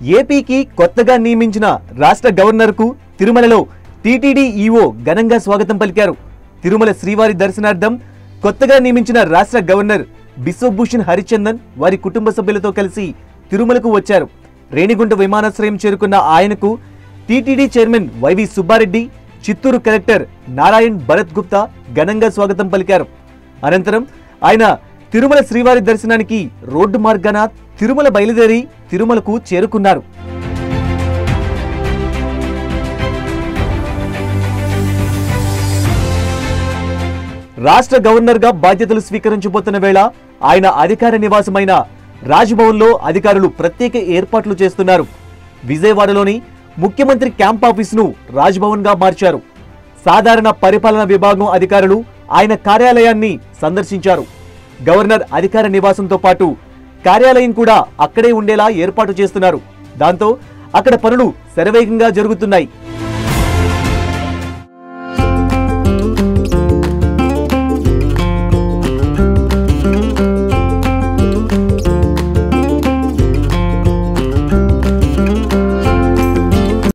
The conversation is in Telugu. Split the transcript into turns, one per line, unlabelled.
ఏపీకి కొత్తగా నియమించిన రాష్ట్ర గవర్నర్కు తిరుమలలో టీటీడీ ఈఓ ఘనంగా స్వాగతం పలికారు. తిరుమల శ్రీవారి దర్శనార్థం కొత్తగా నియమించిన రాష్ట్ర గవర్నర్ బిశ్వభూషణ్ హరిచందన్ వారి కుటుంబ సభ్యులతో కలిసి తిరుమలకు వచ్చారు. రేణిగుంట విమానాశ్రయం చేరుకున్న ఆయనకు TTD chairman Y V Subbareddy Chittoor collector Narayan Bharat Gupta ఘనంగా స్వాగతం పలికారు. అనంతరం ఆయన తిరుమల శ్రీవారి దర్శనానికి రోడ్డు మార్గాన తిరుమల బయలుదేరి తిరుమలకు చేరుకున్నారు. రాష్ట్ర గవర్నర్గా బాధ్యతలు స్వీకరించబోతున్న వేళ ఆయన అధికార నివాసమైన రాజ్భవన్లో అధికారులు ప్రత్యేక ఏర్పాట్లు చేస్తున్నారు. విజయవాడలోని ముఖ్యమంత్రి క్యాంప్ ఆఫీసును రాజ్భవన్గా మార్చారు. సాధారణ పరిపాలన విభాగం అధికారులు ఆయన కార్యాలయాన్ని సందర్శించారు. గవర్నర్ అధికార నివాసంతో పాటు కార్యాలయం కూడా అక్కడే ఉండేలా ఏర్పాటు చేస్తున్నారు. దాంతో అక్కడ పనులు శరవేగంగా జరుగుతున్నాయి.